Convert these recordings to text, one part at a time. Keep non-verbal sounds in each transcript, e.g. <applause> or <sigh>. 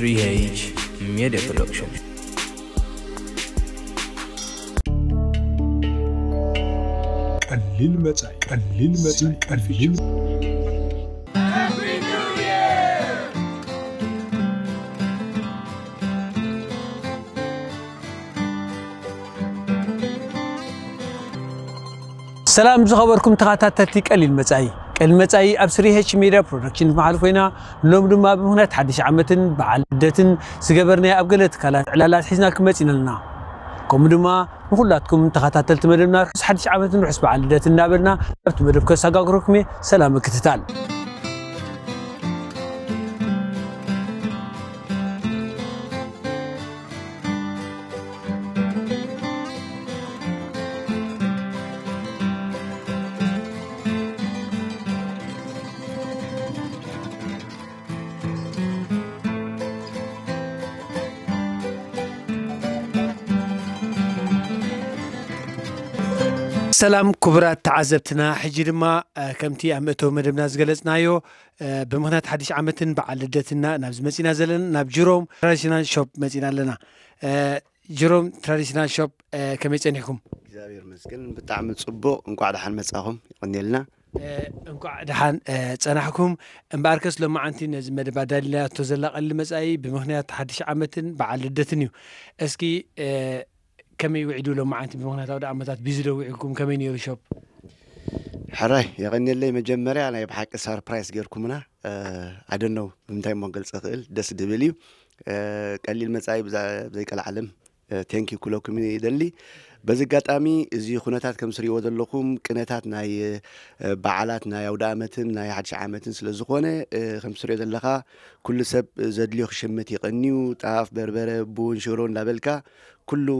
3H Media Production قلل متى قلل متى قلل سلام زخبركم تغاتاتتي قليل متى كالمتاي أبصريهش ميرا برودكشن معروف هنا لومد ما بمهنا تحدش عمتن بعلدتن سجبرنا أبقلت كلا لا لا حسنا كمتين لنا كم دما مخلاتكم تخطات تلتمرنا حس حدش عمتن رحس بعلدتن نابلنا أبتمرب كساقا سلام كتتال سلام كبرات تعزبتنا حجر ما كمتي أمته مدبنا زغلت نايو بمهنات حديش عمتن بعلدتنا نابز مزينا زلن ناب جروم تراديشنال شوب مزينا لنا جروم تراديشنال شوب كميت انيكم جزاير مسكن بتعم تصبو انكو عاد حن مساهم قنيلنا انكو عاد حن تصنحكم امباركس لو ما انت نز مدبادل لا تزلق المزاي بمهنات حديش عمتن بعلدتنيو اسكي كمي وعدولهم معانت بمغنات أود عمتات بيزدو وعكم كمي نيرو شوب حراي يغني لي مجمري أنا يبحق ساربرايز غيركمنا أدنو بمتاي مغل سخل دس دبليو ቀሊል መጻኢ ብዘይቀልዓለም ቴንኪ ኩለኩም ይደሊ በዚ ኣጋጣሚ እዚ ኩነታት ከም ዝርእይዎ ዘለኹም ቅነታት ናይ በዓላት ናይ ኣውደ ዓመትን ናይ ሓድሽ ዓመትን ስለ ዝኾነ ከም ትሪኦ ዘለኻ ኩሉ ሰብ ዘድልዮ ክሽምት ይቐንዩ ጣፍ በርበረ ቡን ሽሮ እናበልካ ኩሉ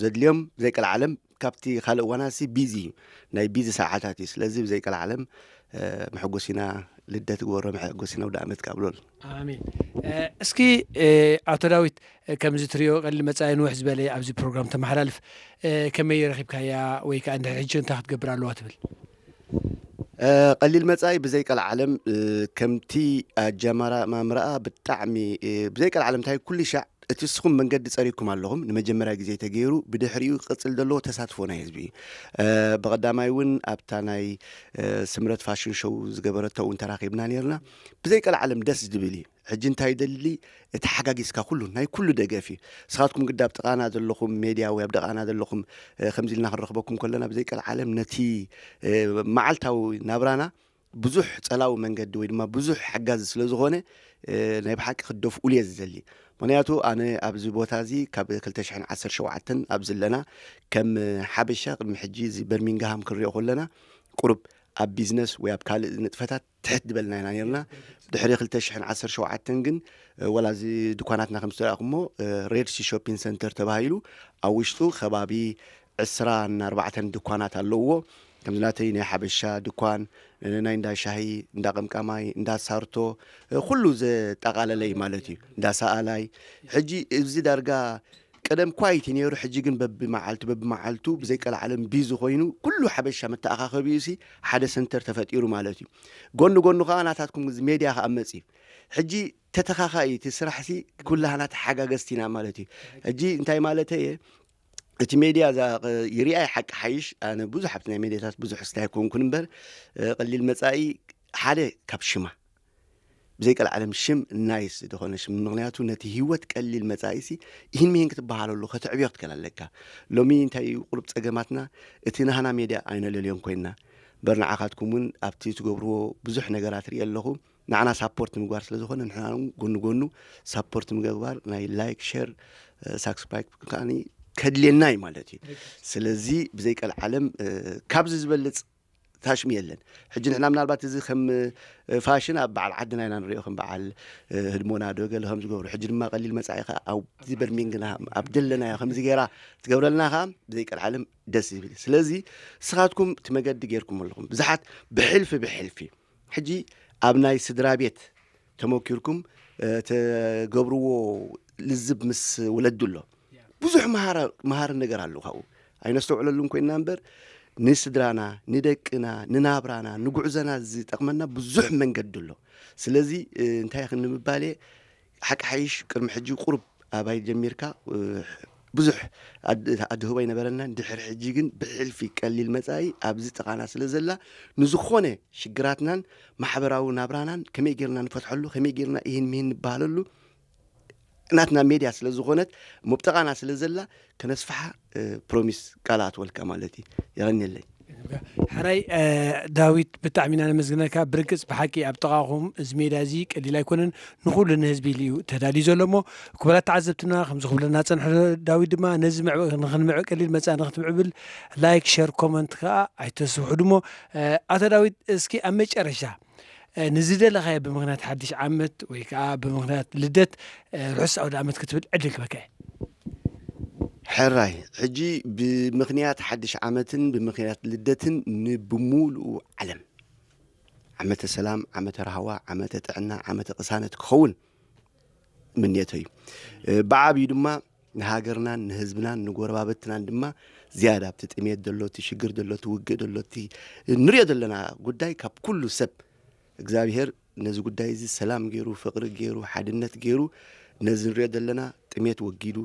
ዘድልዮም ብዘይቀል ዓለም ካብቲ ካልእ እዋና ሲ ቢዚ እዩ ናይ ቢዚ ሰዓታት እዩ ስለዚ ብዘይቀል ዓለም መሐጎሲና ልደት ግበሮ መሐጎሲና ውደ ኣመት ካብሎል ኣሚን እስኪ ኣቶ ዳዊት ከምዚ እትሪዮ ቀሊል መፃኢ ንውሕ ዝበለ ኣብዚ ፕሮግራም ተመሓላልፍ ከመይ ረኪብካያ ወይ ከዓ እንድሕር ሕጂ እንታይ ክትገብር ኣለዋ ትብል ቀሊል መፃኢ ብዘይቀል ዓለም ከምቲ ኣጀማራ ማምርኣ ብጣዕሚ ብዘይቀል ዓለም እንታይ ኩሉ ሻዕ እቲ ንስኹም መንገዲ ፀሪኩም ኣለኹም ንመጀመርያ ግዜ ተገይሩ ብድሕሪኡ ቅፅል ዘለዎ ተሳትፎ ናይ ህዝቢ እዩ ብቐዳማይ እውን ኣብታ ናይ ስምረት ፋሽን ሾው ዝገበረቶ እውን ተራኺብና ነርና ብዘይቀልዓለም ደስ ዝብል እዩ ሕጂ እንታይ ደሊ እቲ ሓጋጊዝካ ኩሉ ናይ ኩሉ ደገፍ እዩ ንስኻትኩም ግዲ ኣብ ጥቓና ዘለኹም ሜድያ ወይ ኣብ ደቓና ዘለኹም ከምዚ ኢልና ክንረኽበኩም ከለና ብዘይቀልዓለም ነቲ መዓልታዊ ናብራና ብዙሕ ፀላዊ መንገዲ ወይ ድማ ብዙሕ ሓጋዚ ስለ ዝኾነ ናይ ብሓቂ ክደፍኡሉ እየ ዝደሊ ምክንያቱ ኣነ ኣብዚ ቦታ እዚ ካብ 217 ኣብ ዘለና ከም ሓበሻ ቅድሚ ሕጂ እዚ በርሚንግሃም ክንሪኦ ከለና ቁሩብ ኣብ ቢዝነስ ወይ ኣብ ካልእ ንጥፈታት ትሕት ዝበልና ኢና ነርና ድሕሪ 217 ግን ወላዚ ድኳናትና ከም ዝተረኣኹ እሞ ሬድሲ ሾፒንግ ሰንተር ተባሂሉ ኣብ ውሽጡ ከባቢ 24 ድኳናት ኣለውዎ ከምዝናተይ ናይ ሓበሻ ድኳን ናይ እንዳ ሻሂ እንዳ ቀምቃማይ እንዳ ሳርቶ ኩሉ ዘጠቃለለይ ማለት እዩ እንዳ ሰኣላይ ሕጂ እዚ ዳርጋ ቀደም ኳይቲ ነይሩ ሕጂ ግን በብመዓልቱ በብመዓልቱ ብዘይቀላዓለም ቢዚ ኮይኑ ኩሉ ሓበሻ መተኣኻኸቢ ሲ ሓደ ሰንተር ተፈጢሩ ማለት እዩ ጎኑ ጎኑ ከዓ ናታትኩም ሜድያ ከዓ መፅ እዩ ሕጂ ተተኻኻኢ እቲ ስራሕሲ ኩላህናት ሓጋገዝቲ ኢና ማለት እዩ ሕጂ እንታይ ማለት እየ እቲ ሜድያ ዛ ይርኣይ ሓቂ ሓይሽ ኣነ ብዙሕ ኣብቲ ናይ ሜድያታት ብዙሕ ስታይ ኮንኩን እምበር ቀሊል መፃኢ ሓደ ካብ ሽማ ብዘይቀል ዓለም ሽም ናይስ ዝኾነ ሽም ምክንያቱ ነቲ ሂወት ቀሊል ሲ ይህን ምሄን ክትበሃለሉ ከተዕብዮ ክትከል ኣለካ ሎሚ እንታይ እዩ ቁልብ ፀገማትና እቲ ናሃና ሜድያ ኣይነለልዮም ኮይንና እምበር እውን ኣብቲ ትገብርዎ ብዙሕ ነገራት ርኢ ኣለኹ ንዓና ሳፖርት ምግባር ስለ ዝኾነ ንሕና ጎኒ ጎኑ ሳፖርት ምግባር ናይ ላይክ ሸር ሳክስፓይክ ከዓኒ كدليناي مالتي سلزي بزيك العالم كابز زبلت تاش ميلن حجن حنا منالبات زي خم فاشن اب على عدنا انا نريو خم بعل هدمونا دوغل هم زغور حجن ما قليل مصايخه او زي برمينغنا عبدلنا يا خم زي غيرا تغبرلنا خام بزيك العالم دس سلزي سخاتكم تمجد غيركم لكم بزحت بحلف بحلفي حجي ابناي سدرابيت تموكيركم تموكركم تغبروا لزب مس دلو ብዙሕ መሃርን ነገር ኣለዉ ካብኡ ኣይነስተውዕለሉ ኮይንና እምበር ንስድራና ንደቅና ንናብራና ንጉዕዞና ዝጠቕመና ብዙሕ መንገዲ ኣሎ ስለዚ እንታይ ክንምባል እየ ሓቂ ሓይሽ ቅድሚ ሕጂ ቁርብ ኣባይ ጀሚርካ ብዙሕ ኣድህቦ ይነበረና ድሕሪ ሕጂ ግን ብሕልፊ ቀሊል መፃኢ ኣብዚ ጥቓና ስለ ዘላ ንዝኾነ ሽግራትናን ማሕበራዊ ናብራናን ከመይ ጌርና ንፈትሐሉ ከመይ ጌርና እህን ምህ ንበሃለሉ ناتنا ميديا سلا زغونت مبتغانا سلا زلا بروميس قالات ولكا يغني لي حري داويت بتعمينا مزغناكا بركس بحكي ابتغاهم زميدا زيك اللي لا يكونن نقول للنسبي لي تدالي زلمو كبرا تعزبتنا خمس خبلنا تنح داويت ما نزمع نغنمع قليل ما نختم عبل لايك شير كومنت كا ايتسو حدمو اتا اسكي امي رشا ንዝደለኻየ ብምክንያት ሓድሽ ዓመት ወይ ከዓ ብምክንያት ልደት ርሑስ ኣውደ ዓመት ክትብል ዕድል ክበካ ሕራይ ሕጂ ብምክንያት ሓድሽ ዓመትን ብምክንያት ልደትን ንብሙሉኡ ዓለም ዓመተ ሰላም ዓመተ ረሃዋ ዓመተ ጥዕና ዓመተ ቅሳነት ክኸውን ምንቶ እዩ ብዓብዩ ድማ ንሃገርናን ንህዝብናን ንጎረባበትናን ድማ ዝያዳ ኣብቲ ጥሜት ዘሎ እቲ ሽግር ዘሎ እቲ ውግእ ዘሎ እቲ ንሪኦ ዘለና ጉዳይ ካብ ኩሉ ሰብ እግዚኣብሔር ነዚ ጉዳይ እዚ ሰላም ገይሩ ፍቅሪ ገይሩ ሓድነት ገይሩ ነዚ ንሪኦ ዘለና ጥሜት ወጊዱ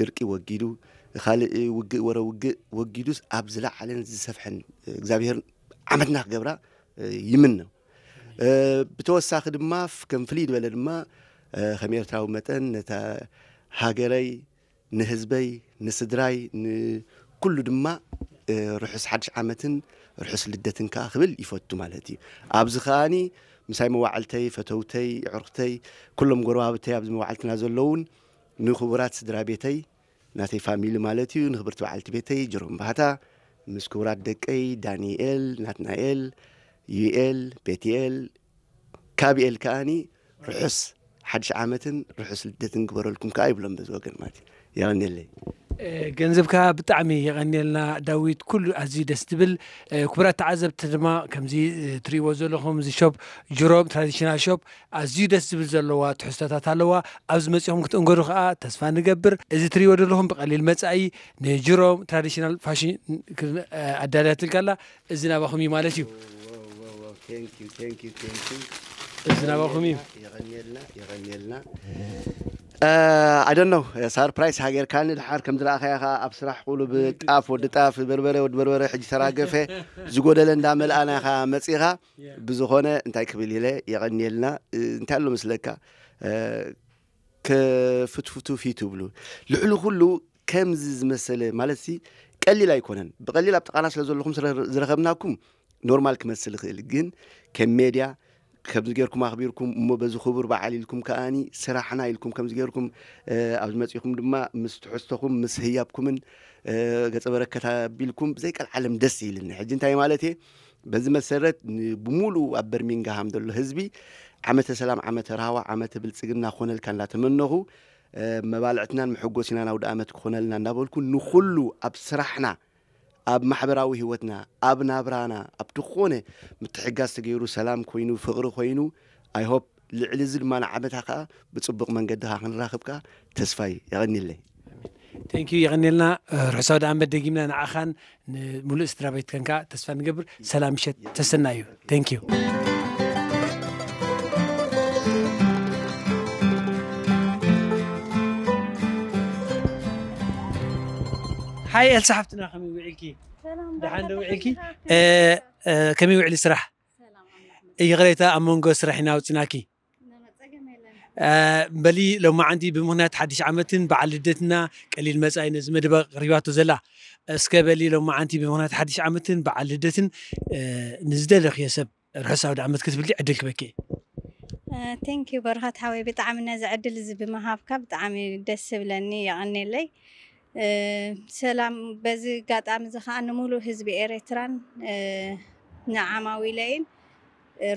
ድርቂ ወጊዱ ካልእ ውግእ ወረ ውግእ ወጊዱስ ኣብ ዝለዓለን ዝሰፍሐን እግዚኣብሔር ዓመትና ክገብራ ይምን ብተወሳኺ ድማ ከም ፍልይ ዝበለ ድማ ከም ኤርትራዊ መጠን ነታ ሃገረይ ንህዝበይ ንስድራይ ንኩሉ ድማ ርሑስ ሓድሽ ዓመትን ርሑስ ልደትን ከዓ ክብል ይፈቱ ማለት እዩ ኣብዚ ከዓኒ ምሳይ መዋዕልተይ ፈተውተይ ዕርክተይ ኩሎም ጎረባብተይ ኣብዚ መዋዕልትና ዘለውን ንክቡራት ስድራ ቤተይ ናተይ ፋሚሊ ማለት እዩ ንክብርቲ በዓልቲ ቤተይ ጀሮም ባህታ ምስ ክቡራት ደቀይ ዳኒኤል ናትናኤል ዩኤል ቤትኤል ካብኤል ከዓኒ ርሑስ ሓድሽ ዓመትን ርሑስ ልደትን ግበረልኩም ከዓ ይብሎም በዚ ወገን ማለት እዩ ያቀኒለይ ገንዘብካ ብጣዕሚ የቀኒልና ዳዊት ኩሉ ኣዝዩ ደስ ትብል ክቡራት ተዓዘብቲ ድማ ከምዚ እትርእይዎ ዘለኹም እዚ ሾፕ ጅሮም ትራዲሽናል ሾፕ ኣዝዩ ደስ ዝብል ዘለዋ ትሕዝቶታት ኣለዋ ኣብዚ መፂኹም ክትእንገዱ ከዓ ተስፋ ንገብር እዚ እትርእይዎ ዘለኹም ብቀሊል መፃኢ ንጅሮም ትራዲሽናል ፋሽን ኣዳልያ ትልካላ እዚ ናባኹም እዩ ማለት እዩ ዝነበርኹም እዩ ይቀኒየልና ይቀኒየልና ኣይ ዶንት ኖ ሳርፕራይዝ ሃገርካ ንድሓር ከም ዝረኣኸያ ከዓ ኣብ ስራሕ ኩሉ ብጣፍ ወዲ ጣፍ በርበረ ወዲ በርበረ ሕጂ ተራገፈ ዝጎደለ እንዳመልኣና ኻ መፂኻ ብዝኾነ እንታይ ክብል ኢለ የቐኒየልና እንታይ ኣሎ ምስለካ ከፍትፍቱ ፊት ይብሉ ልዕሊ ኩሉ ከምዚ ዝመሰለ ማለት ሲ ቀሊል ኣይኮነን ብቀሊል ኣብ ጥቓና ስለ ዘለኹም ዝረኸብናኩም ኖርማል ክመስል ይኽእል ግን ከም ሜድያ ከምዚ ጌርኩም ኣኽቢርኩም እሞ በዚ ክቡር በዓል ኢልኩም ከኣኒ ስራሕና ኢልኩም ከምዚ ጌርኩም ኣብዚ መፂኹም ድማ ምስ ትሕዝቶኩም ምስ ህያብኩምን ገፀ በረከት ኣቢልኩም ብዘይቀል ዓለም ደስ ይብልኒ ሕጂ እንታይ ማለት እየ በዚ መሰረት ብሙሉእ ኣብ በርሚንግሃም ዘሎ ህዝቢ ዓመተ ሰላም ዓመተ ረሃዋ ዓመተ ብልፅግና ኮነልካ እናተመነኹ መባልዕትናን መሕጎሲና ናውደ ኣመት ክኾነልና እናበልኩ ንኩሉ ኣብ ስራሕና ኣብ ማሕበራዊ ህይወትና ኣብ ናብራና ኣብ ድኾነ ምትሕጋዝ ተገይሩ ሰላም ኮይኑ ፍቕሪ ኮይኑ ኣይሆፕ ልዕሊ እዚ ድማ ንዓመታ ከዓ ብፅቡቕ መንገዲካ ክንራኽብካ ተስፋይ ይቐኒለይ ቴንኪዩ ይቐኒልና ርሕሶ ደኣንበት ደጊምና ንዓኻን ንሙሉእ ስድራ ቤትከን ከዓ ተስፋ ንገብር ሰላም ምሸት ተሰና እዩ ቴንኪዩ هاي هل سحبتنا خمي وعيكي سلام ده عنده وعيكي آه، آه، كمي وعي السرح اي غريتا امونغو سرحنا وتناكي نعم، آه، بلي لو ما عندي بمهنات حدش عمتن بعلدتنا قليل مزاي نزمد بغريباتو زلا اسك بلي لو ما عندي بمهنات حدش عمتن بعلدتن نزدلخ يا سب رحس اود عمت كتب لي عدلك بكي ثانك يو برهات حوي بطعم نازع عدل زي بمهافك بطعم دس بلني يعني لي ሰላም በዚ ጋጣሚ እዚ ከዓ ንሙሉእ ህዝቢ ኤርትራን ንዓማዊለይን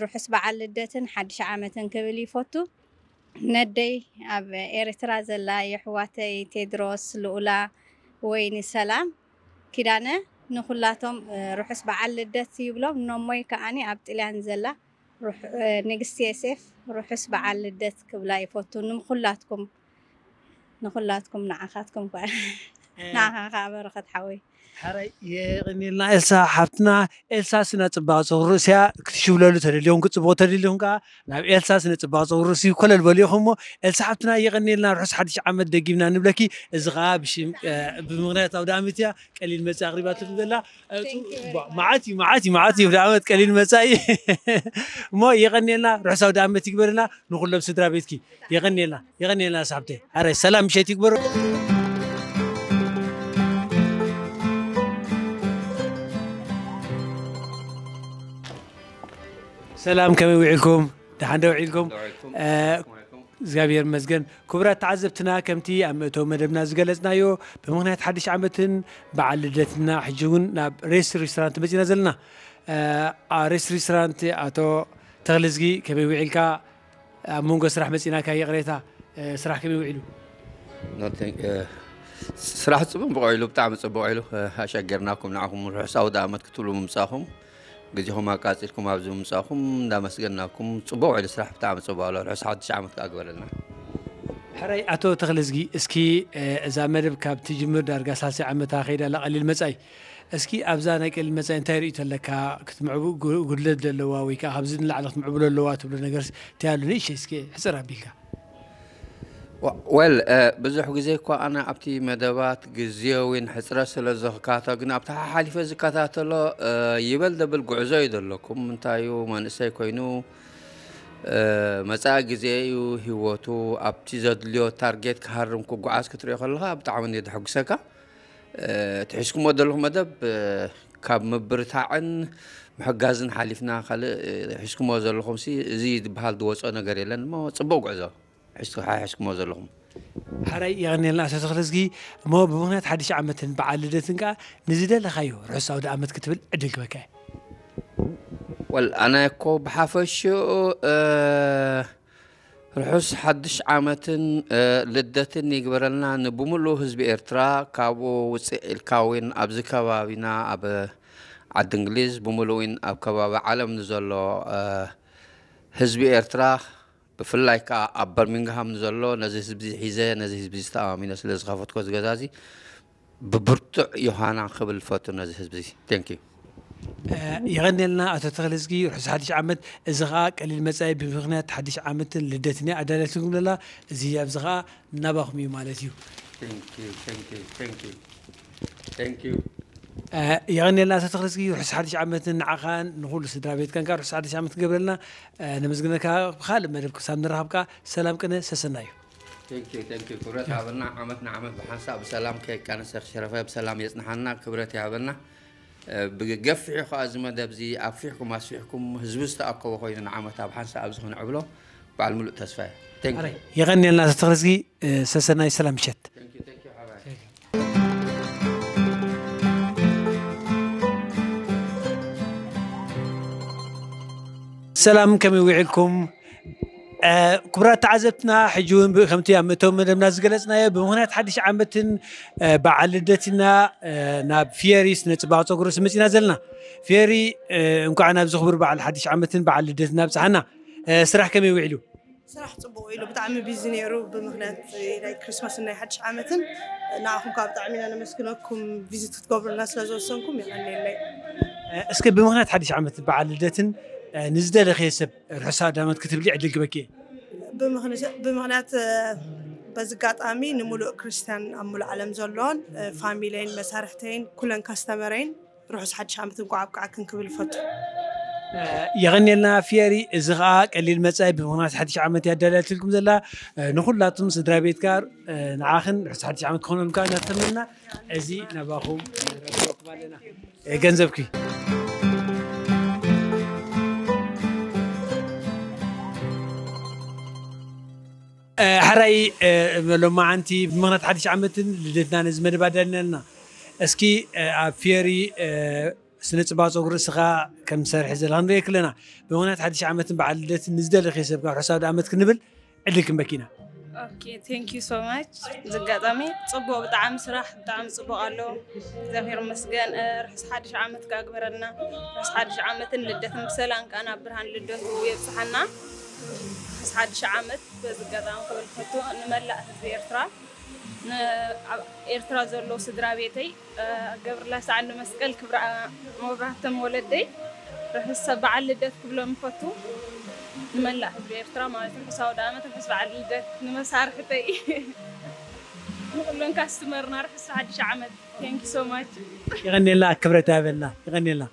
ርሑስ በዓል ልደትን ሓድሽ ዓመትን ክብል ይፈቱ ነደይ ኣብ ኤርትራ ዘላ የሕዋተይ ቴድሮስ ልኡላ ወይኒ ሰላም ኪዳነ ንኩላቶም ርሑስ በዓል ልደት ይብሎም ኖሞይ ከዓኒ ኣብ ጥልያን ዘላ ንግስቲ ኤስኤፍ ርሑስ በዓል ልደት ክብላ ይፈቱ ንምኩላትኩም نقول لا تكون نعخاتكم نعخا إيه. خابر خد حوي حري يغنيلنا إلسا حبتنا إلسا سنة تبعزو روسيا كتشولو تدليون كتبو تدليون كا نعم إلسا سنة تبعزو روسيا كل البليهم إلسا حبتنا يغنيلنا رحس حدش عمد دقيمنا نبلكي إزغا بش بمغنية أو دامتيا قليل مساء غريبات البلا معاتي معاتي معاتي بدعمت قليل مساء مو يغنيلنا رحس أو دامتي كبرنا نقول لهم سدرا بيتكي يغنيلنا يغنيلنا صاحبتي حري سلام شيتي كبرنا سلام كما يعيكم تحان دو عيلكم آه، زغابير مزغن كبرات عزبتنا كمتي امتو مدبنا زغلزنا يو بمغنات حدش عمتن بعل دتنا حجون ناب ريس ريسترانت بجي نزلنا آه،, آه ريس ريسترانت اتو آه، تغلزغي كما يعيلكا مونغو سرح مزينا كا يغريتا سرح كما يعيلو سرح صبم بقولو بتعمل صبم بقولو اشكرناكم نعاكم روح ساودا امتكتلو ممساهم ግዜኹም ኣቃፂልኩም ኣብዚ ምምፃእኹም እንዳመስገናኩም ፅቡቅ ውዕል ስራሕ ብጣዕሚ ፅቡቅ ኣሎ ርሑስ ሓዱሽ ዓመት ኣግበለና ሕራይ ኣቶ ተክለ ዝጊ እስኪ እዛ መደብ ካብ ትጅምር ዳርጋ ሳልሳይ ዓመታ ከይዳ ላ ቀሊል መፃይ እስኪ ኣብዛ ናይ ቀሊል መፃይ እንታይ ርእዩ ተለካ ክትምዕቡ ጉድለት ዘለዋ ወይ ከዓ ካብዚ ንላዕሊ ክትምዕብሎ ኣለዋ ትብሎ ነገርስ እንታይ ኣሎ ንእሸ እስኪ ሕፅር ኣቢልካ ول بزح جزيك وأنا أبتي مدابات جزيوين حسرة سلا زكاتا قن أبتها حالي في زكاتا تلا يبل دبل جوزي دلكم من تايو ما نسي كينو مساء جزيو هيوتو أبتي زدليو تارجت كهرم كو جواز كتري خلها بتعمل يد حق سكا تحسكم ودله مدب كاب مبرتاعن محجزن حالفنا خل تحسكم وزلكم سي زيد بهالدوس أنا قريلا ما تبغوا جزاه حسو حا حسك مو زلهم هاري يعني لا اساس خلصكي ما بمغنات حدش عمت بعد لدتن كا نزيد لها خيو رسا ود عمت كتبل ادلك بك وال انا كو بحافش أه رحس حدش عامت لدت نيقبرلنا نبوملو حزب ارترا كابو وصي الكاوين ابزكا بابينا اب عد انجليز بوملوين اب كباب عالم نزلو حزب ارترا بفلايك ا برمنغهام زلو نزي سبزي حزه نزي سبزي تاع من اسل زغافوت كوز غزازي ببرت يوهانا قبل فوتو نزي سبزي ثانك يو يغني لنا اتتغلزكي يحس حدش عمد ازغا قليل مزاي بمغنات حدش عمد لدتني عدالتكم لله زي ابزغا نبخمي مالتيو ثانك يو ثانك يو ثانك يو ثانك يو የቀኒልና ሰተክለስ ርሑስ ሓድሽ ዓመትን ንዓኻን ንኩሉ ስድራ ቤትካን ካብ ርሑስ ሓድሽ ዓመት ገብረልና ነመዝግነካ ብካልእ መደብ ክሳብ ንረሃብካ ሰላም ቅነ ሰሰና እዩ ክብረት ሃበና ዓመት ንዓመት ብሓንሳብ ብሰላም ከይቃነሰ ክሸረፈ ብሰላም የፅናሓና ክብረት ይሃበና ብገፊሑ ከዓ እዚ መደብ እዚ ኣፍሒሕኩም ኣስፊሕኩም ህዝቢ ዝተኣከቦ ኮይኑ ንዓመት ኣብ ሓንሳ ኣብዚ ክንዕብሎ በዓል ሙሉእ ተስፋ የቀኒልና ሰተክለስጊ ሰሰናይ ሰላም ይሸት سلام كمي ويعلكم آه، كبرات عزبتنا حجون بخمت ايام متو من الناس جلسنا بمهنا تحدش عامت آه، بعلدتنا آه، ناب فيري سنت باو توكرو سمتنا زلنا فيري انكو عنا بزخبر بعل حدش عامت بعلدتنا بسحنا سراح كمي ويعلو صراحة تبغوا إلو بتعمل بيزنيرو بمهنات إلى كريسماس إنه حدش عامت نعم كاب تعمل أنا مسكنا كم فيزيت تقبل الناس لازم سنكم يعني إلى أسكب بمهنات حدش عامت بعلدتنا نزده لخيسب رسا دامت كتب لي عدل قبكي بمغنات آه، بزقات آمي نمولو كريستيان أمو العالم زولون آه، فاميلين مسارحتين كلن كاستمرين روح سحد شامت وقعب كعكن قبل فتو آه، يغني لنا فياري زغاك اللي المسائي بمغنات حد شعمت يا دلالت لكم زلا نقول لاتم سدرا بيتكار نعاخن رحس حد شعمت كونو المكان نتمنى ازي نباخو جنزبكي <applause> ሓራይ መሎማ ዓንቲ ብምክንያት ሓድሽ ዓመትን ልደትና ንዝመደብ ኣለና እስኪ ኣብ ፊየሪ ስነ ፅባ ፀጉሪ እስኻ ከም ዝሰርሒ ዘለካ ንሪኦ ኣለና ብምክንያት ሓድሽ ዓመትን በዓል ልደትን ንዝደለኸ ሰብ ካብ ሕሳብ ዓመት ክንብል ዕድል ክንበኪና ቴንኪዩ ሶማች ዝጋጣሚ ፅቡቅ ብጣዕሚ ስራሕ ብጣዕሚ ፅቡቅ ኣሎ እግዚኣብሔር መስገን ርሕስ ሓድሽ ዓመት ካግበረልና ርሕስ ሓድሽ ዓመትን ልደትን ብሰላም ከዓ ናብ ብርሃን ልደት የብፅሓና بس حدش عمت بس قدام قبل فتو نملا في إرترا ن إرترا زلو صدر بيتي آه، قبل لا سعل مسكل كبر مبعت آه، مولدي رح السبع اللي دت قبل ما فتو نملا في إرترا ما أنت حساو دائما تحس بعد اللي دت نمسار كتي كلن كاستمر نار حس حدش عمت Thank you so much. يغني الله كبرت هذا الله يغني الله.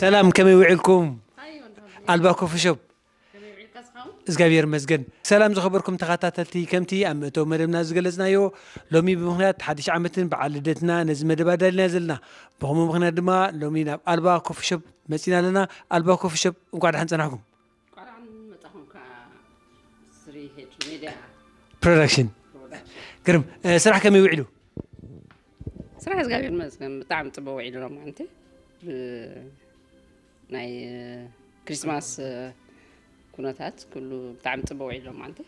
سلام كم يوعلكم أيوة، الباكو في شب زغابير مزجن سلام زخبركم تخاتاتلتي كمتي ام تو مدبنا زغلزنايو لومي بمخنات حديش عامتن بعلدتنا نزم دبادل نزلنا بهم مخنات دما لومي ناب البا كوفي شوب مسينا لنا البا كوفي شوب وقعد حنصناكم قعد عن متاهم كا سري هيت ميديا برودكشن كرم صراحه كم يوعلو صراحه زغابير مزجن طعم تبوعي لهم انت ناي كريسماس كوناتات كله بتعم تبوي لهم عندي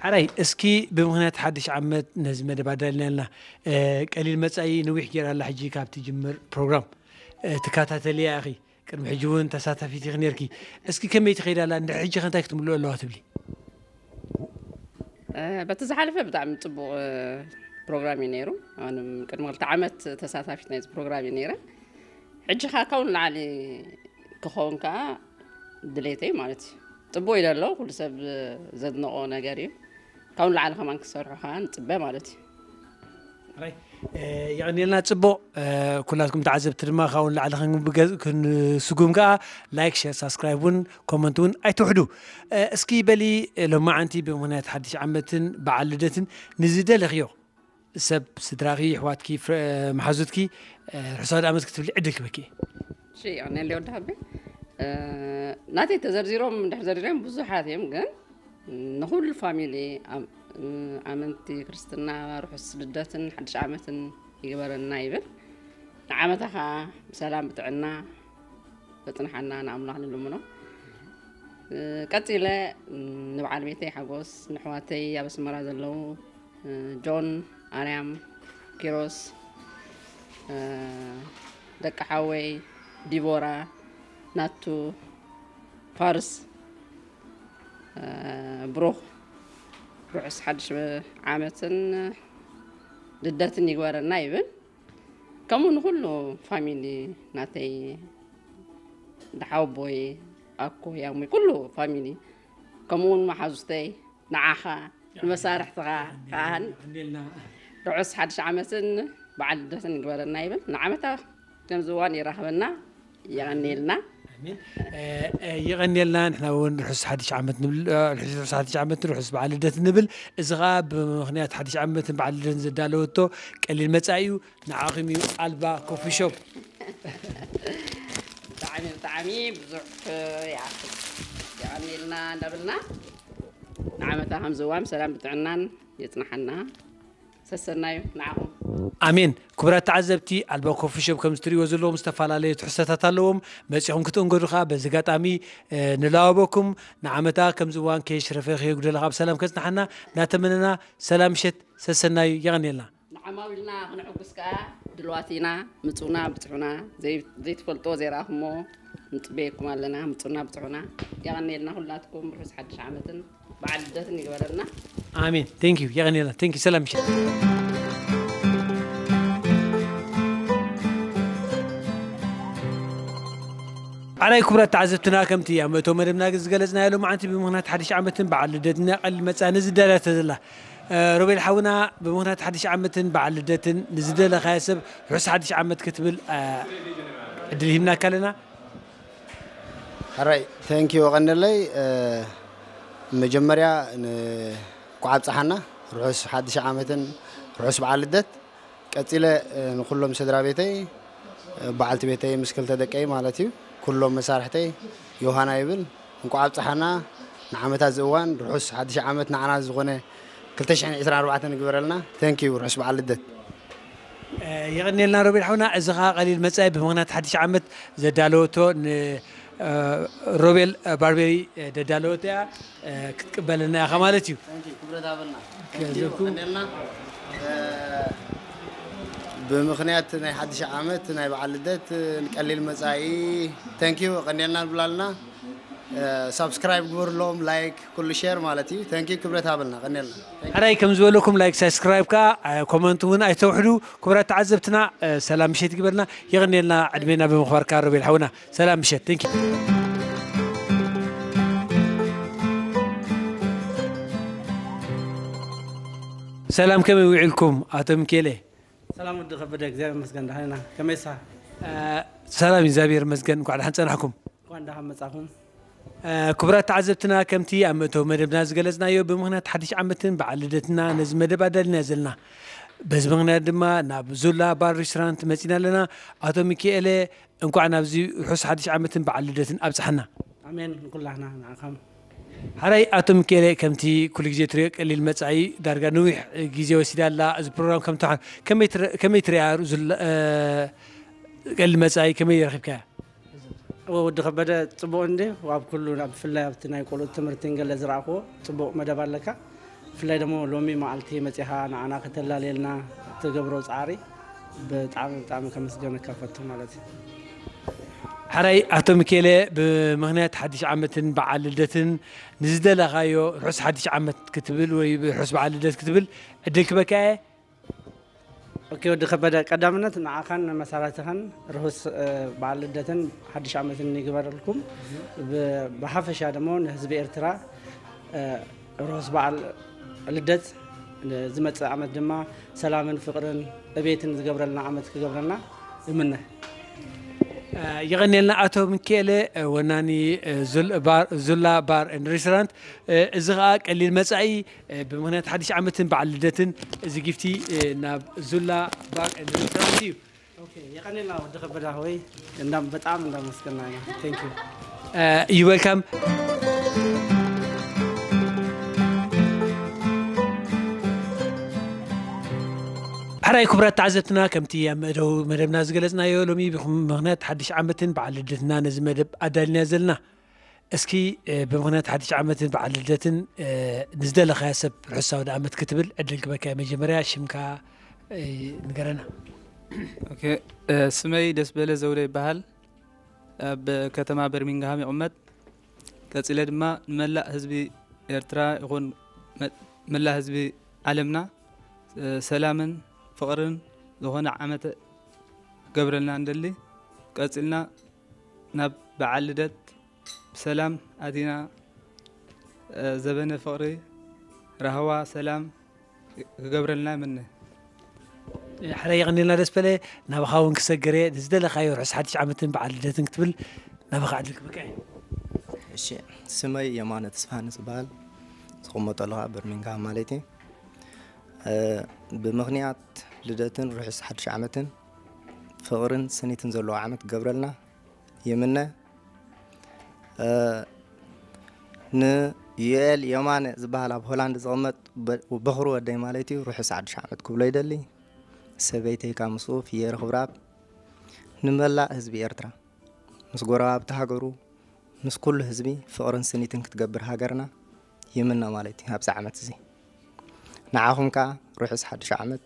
علي اسكي بمغنات حدش عمت نزمة بدلنا لنا قليل ما تسأي نويح جير الله حجي كاب تجمر بروغرام تكاتات لي أخي كرم حجون تساتا في تغنيركي اسكي كم يتخيل على أن حجي خانتاك تملو الله تبلي بتزحلفة بدعم تبو بروغرامي نيرو أنا كرم غلط عمت تساتا في تنايز بروغرامي نيرو ሕጂ ኸ ካብ ንላዕሊ ክኸውን ከዓ ድሌተይ ማለት እዩ ፅቡቅ ኢለ ኣሎ ኩሉ ሰብ ዘድንቆ ነገር እዩ ካብ ንላዕሊ ከማን ክሰርሑ ከዓ ንፅበ ማለት እዩ ይቕኒልና ፅቡቅ ኩላትኩም ተዓዘብቲ ድማ ካብ ንላዕሊ ክንስጉም ከዓ ላይክ ሸር ሳብስክራይብ እውን ኮመንት እውን ኣይትውሕዱ እስኪ በሊ ሎማዓንቲ ብምክንያት ሓድሽ ዓመትን በዓል ልደትን ንዝደለኽዮ سب سدراغي حواتكي محزوتكي حصاد امس كتب لي عدل كبكي شي يعني اللي ودها بي ناتي تزرزيروم نحزرزيروم بزحات يم كان نقول الفاميلي عملتي كريستنا روح السلدات حدش عامت يقبر النايبل عامتها سلام بتعنا بتنحنا نعمل على الامنا قتيله نبعال ميتي حقوس نحواتي بس مرا زلو جون أريم كيروس دك حاوي ديبورا ناتو فارس بروخ روحس حدش عامتن ددتن يقوار النايبن كمو نخلو فاميلي ناتي دحاو بوي أكو يامي كلو فاميلي كمون محزوستي نعاخا المسارح تغا فاهن رعس حدش عمتن بعد دهن قبرنا يبل نعمتا تمزوان يرحبنا يغني لنا يغني لنا نحن ونحس حدش عمت نبل نحس حدش عمت نحس بعد دهن نبل ازغاب مخنيات حدش عمت بعد دهن زدالوتو كل المتايو نعاقمي البا كوفي شوب تعمي تعمي بزعف يغني لنا نبلنا نعمتا همزوان سلام بتعنان يتنحنا ተሰናዩ ንዓኹም ኣሜን ክቡራት ተዓዘብቲ ኣልባ ኮፊሾብ ከም ዝትርእይዎ ዘለዎም ዝተፈላለዩ ትሕሶታት ኣለዎም መፂኹም ክትእንገዱ ከዓ በዚ ጋጣሚ ንለዋበኩም ንዓመታ ከምዚ እዋን ከየሽረፈ ከየጉደለካ ብሰላም ከፅናሓና እናተመነና ሰላም ምሸት ሰሰናዩ የቐኒየልና ንዓማዊልና ክንዕጉስ ከዓ ድልዋትና ምፁና ብፅሑና ዘይትፈልጦ ዘይረኣኹሞ ንፅበየኩም ኣለና ምፁና ብፅሑና የቐኒየልና ኩላትኩም ርሑስ ሓድሽ ዓመትን بعدتني ورنا آمين thank you يا غنيلة thank you سلام علي كبرت تعزبتنا تيام يا متو مرمنا زقلزنا له معنتي بمهنات حدش عمتن بعد لدتنا قل مصان زدلت زلا ሮቤል ሓውና ብምክንያት ሓድሽ ዓመትን በዓል ልደትን ንዝደለኻዮ ሰብ ሕስ ሓድሽ ዓመት ክትብል ዕድል ሂብናካ ኣለና ሓራይ ታንኪዩ ቀንደለይ መጀመርያ ንኩዓብ ፀሓና ርሑስ ሓድሽ ዓመትን ርሑስ በዓል ልደት ቀፂለ ንኩሎም ስድራ ቤተይ በዓልቲ ቤተይ ምስ ክልተ ደቀይ ማለት እዩ ኩሎም መሳርሕተይ ዮሃና ይብል እንኳዕ ኣብፅሓና ንዓመታት ዝእዋን ርሑስ ሓድሽ ዓመት ንዓና ዝኾነ 224 ንግበረልና ተንኪዩ ርሑስ በዓል ልደት ይቕኒልና ሮቤል ሓውና እዚ ከዓ ቀሊል መፃኢ ብምክንያት ሓድሽ ዓመት ዘዳለወቶ روبل باربري دالوتيا كبلنا يا خمالتيو بمخنيات ناي حدش عامت ناي بعلدت نقلل مزاي تانكيو قنينا بلالنا ሳብስክራይብ ግበርሎም ላይክ ኩሉ ሼር ማለት እዩ ተንኪ ክብረት ሃበልና ቀኒልና ሓዳይ ከም ዝበለኩም ላይክ ሳብስክራይብ ከዓ ኮመንት እውን ኣይተውሕዱ ክብረት ተዓዘብትና ሰላም ምሸት ይግበልና ይቕኒልና ዕድሜና ብምኽባርካ ረቤል ሓውና ሰላም ምሸት ተንኪ سلام كم ويعلكم أتم كيله سلام ودي خبر إكزابير مسجن دهنا كم يسا سلام إكزابير مسجن قاعد حنسان حكم قاعد حمد صاحون كبرات عزبتنا كمتي عمتو مدبنا زغلزنا يو بمغنات حديش عمتن بعلدتنا نزم مدبادل نزلنا بس بغنا دما ناب زولا بار ريسترانت مسينا لنا اتو ميكيلي انكو انا بزي حس حديش عمتن بعلدتن ابصحنا امين نقول لحنا نعقم هاي اتو ميكيلي كمتي كل جزي تريك اللي المتعي دارغا نويح جزي وسيدا لا از بروغرام كمتو كمتر كمتر زل زولا قال المتعي كمي يرخبكا أه ወዲ ከበደ ፅቡቅ እንዴ ኣብ ኩሉ ብፍላይ ኣብቲ ናይ ቆልዑት ትምህርቲ ንገለ ዝረእኽዎ ፅቡቅ መደብ ኣለካ ብፍላይ ደግሞ ሎሚ መዓልቲ መፅኻ ንዓና ከተላለየልና ትገብሮ ፃዕሪ ብጣዕሚ ብጣዕሚ ከመስገነካ ፈቱ ማለት እዩ ሓራይ ኣቶ ሚኬለ ብምክንያት ሓድሽ ዓመትን በዓል ልደትን ንዝደለኻዮ ርሑስ ሓድሽ ዓመት ክትብል ወይ ርሑስ በዓል ልደት ክትብል ዕድል ክበካየ ኦኬ ወዲ ከበደ ቀዳምነት ንዓኻን መሳራትኻን ርሁስ በዓል ልደትን ሓድሽ ዓመትን ይግበረልኩም ብሓፈሻ ደሞ ንህዝቢ ኤርትራ ርሁስ በዓል ልደት ዝመፅእ ዓመት ድማ ሰላምን ፍቅርን ዕቤትን ዝገብረልና ዓመት ክገብረልና ይምነ آه، يغني لنا أتو من كيلة آه، وناني آه، زل بار زلا بار إن ريسرانت إزغا اللي المزعي بمهنة حدش عامة بعد زقفتي ناب زلا بار إن ريسرانت يو أوكي يغني لنا ودخ بداهوي إنام بتعامل مسكنا ثانك يو يو ويلكم بحراي كبرات تعزتنا كمتي يا مدو مدب نازجلزنا يولومي بمغنات حدش عمتن بعد لدتنا نزل مدب أدل نازلنا اسكي آه، بمغنات حدش عمتن بعد لدتن آه، نزدل خاسب حسا ود كتبل أدل كبكا مجمريا شمكا آه، نقرنا اوكي سمي دسبل زوري بحال بكتما برمينغهام يا عمت كتسيلد ما ملا حزبي ارترا يغون ملا حزبي عالمنا سلامن فقرن زهنا عمت قبرنا عندلي قتلنا نب بعلدت بسلام أدينا زبنا فقري رهوا سلام قبرنا منه حري يغني لنا دسبلة نبخاون كسجرة دزدلة خير عس حدش عمتن بعلدتن كتبل نبخ عدلك بكين شيء سمي يمانة سبحان سبحان سقمت الله برمنغهام مالتي أه بمغنيات ልደትን ርሑስ ሓድሽ ዓመትን ፍቕርን ስኒትን ዘለዎ ዓመት ገብረልና ይምነ ንዩኤል የማነ ዝበሃል ኣብ ሆላንድ ዝቕመጥ በኽሪ ወደይ ማለት እዩ ርሑስ ሓድሽ ዓመት ክብሎ ይደሊ ሰበይተይ ካብ ምስኡ ፍየር ክብራብ ንመላእ ህዝቢ ኤርትራ ምስ ጎረባብቲ ሃገሩ ምስ ኩሉ ህዝቢ ፍቕርን ስኒትን ክትገብር ሃገርና ይምነ ማለት እዩ ኣብዚ ዓመት እዚ ንዓኹም ከዓ ርሑስ ሓድሽ ዓመት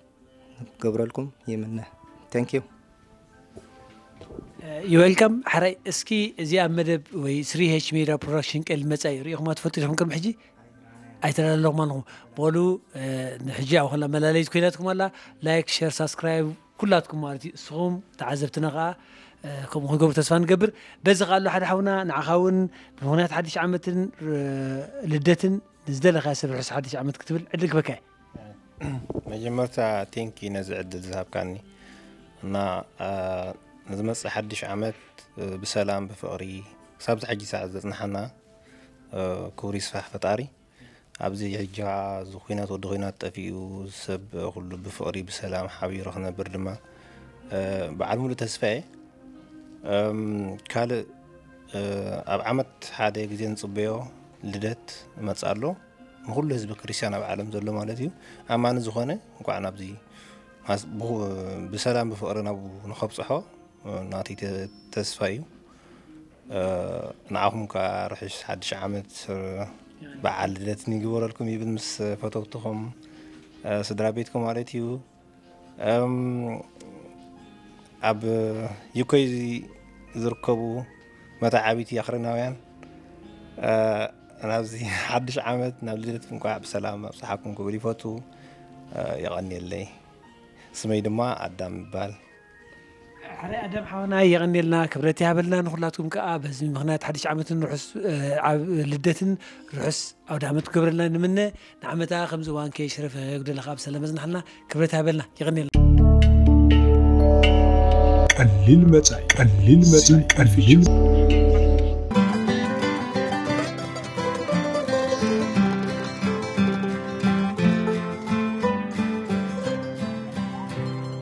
ገብረልኩም ይምነ ታንኪዩ ይወልካም ሓራይ እስኪ እዚ ኣብ መደብ ወይ ስሪ ሄች ሚድያ ፕሮዳክሽን ቀል መፃ እዩ ሪኢኹማ ትፈልጡ ዲኹም ቅድሚ ሕጂ ኣይተላለኹም ኣለኹም በሉ ንሕጂ ኣብ ኮላ መላለይት ኮይናትኩም ኣላ ላይክ ሸር ሳብስክራይብ ኩላትኩም ማለት እዩ እስኹም ተዓዘብትና ከዓ ከምኡ ክንገብሩ ተስፋ ንገብር በዚ ከዓ ኣሎ ሓደ ሓውና ንዓኻ እውን ብምክንያት ሓድሽ ዓመትን ልደትን ንዝደለካ ሰብ ርሕስ ሓድሽ ዓመት ክትብል ዕድል ክበካየ መጀመርታ ቴንኪ ነዚ ዕድል ዝሃብካኒ እና ንዝመፅእ ሓድሽ ዓመት ብሰላም ብፍቕሪ ክሳብ ዚ ሕጂ ሰዓት ዘፅናሓና ክብሪ ስፋሕ ፈጣሪ ኣብዚ ሕጃ እዚ ኩናት ወዲ ኩናት ጠፊኡ ሰብ ኩሉ ብፍቕሪ ብሰላም ሓቢሩ ክነብር ድማ በዓል ሙሉእ ተስፋየ ካልእ ኣብ ዓመት ሓደ ግዜ ንፅበዮ ልደት መፅ ኣሎ نقول حزب كريستيان أبو عالم زلوا مالتي أما أنا زخانة وقعنا بزي بسلام بفقرنا أبو نخب صحة ناتي تسفايو نعاهم كارحش حد شعمت بعد لاتني جبر لكم يبن مس فتوتهم سدرابيتكم على أم أب يكوي زركبو متعابيتي آخرنا وين أه ኣብዚ ሓድሽ ዓመት ናብ ልደት እንኳዕ ብሰላም ኣብ ፀሓኩም ክብሪፈቱ የቐኒየለይ ስመይ ድማ ኣዳም ይበሃል ሓደ ኣዳም ሓውና የቐኒልና ክብረት ይሃበልና ንኩላትኩም ከዓ በዚ ምክንያት ሓድሽ ዓመትን ርሑስ ኣብ ልደትን ርሑስ ኣውደ ዓመት ክገብረልና ንምነ ንዓመታ ከምዚ ዋንከ ሽረፈ ጉደለካ ብሰላም መዝናሕልና ክብረት ይሃበልና ይቕኒልና ቀሊል መፃኢ ቀሊል መፃኢ ቀሊል